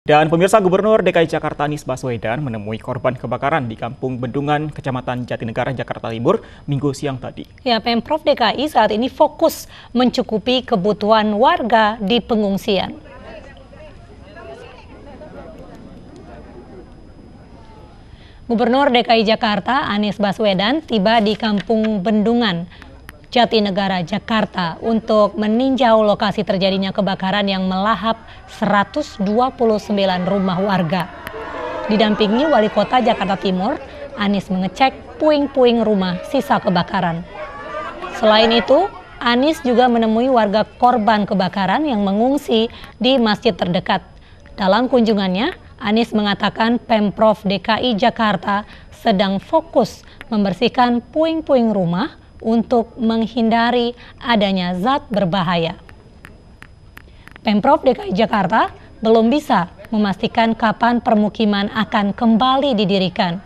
Dan pemirsa Gubernur DKI Jakarta Anies Baswedan menemui korban kebakaran di Kampung Bendungan, Kecamatan Jatinegara, Jakarta Timur, minggu siang tadi. Ya, Pemprov DKI saat ini fokus mencukupi kebutuhan warga di pengungsian. Gubernur DKI Jakarta Anies Baswedan tiba di Kampung Bendungan, Jatinegara, Jakarta untuk meninjau lokasi terjadinya kebakaran yang melahap 129 rumah warga. Didampingi Wali Kota Jakarta Timur, Anies mengecek puing-puing rumah sisa kebakaran. Selain itu, Anies juga menemui warga korban kebakaran yang mengungsi di masjid terdekat. Dalam kunjungannya, Anies mengatakan Pemprov DKI Jakarta sedang fokus membersihkan puing-puing rumah untuk menghindari adanya zat berbahaya. Pemprov DKI Jakarta belum bisa memastikan kapan permukiman akan kembali didirikan.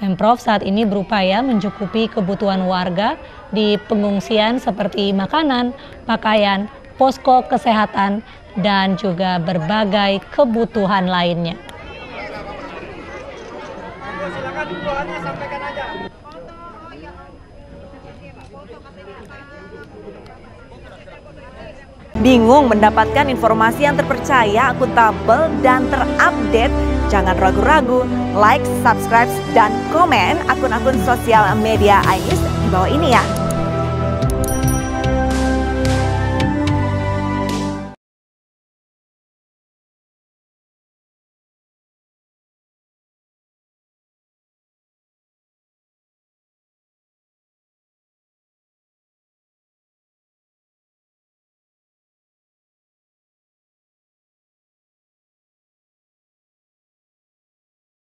Pemprov saat ini berupaya mencukupi kebutuhan warga di pengungsian seperti makanan, pakaian, posko kesehatan, dan juga berbagai kebutuhan lainnya. Bingung mendapatkan informasi yang terpercaya, akuntabel, dan terupdate? Jangan ragu-ragu, like, subscribe, dan komen akun-akun sosial media Ais di bawah ini ya.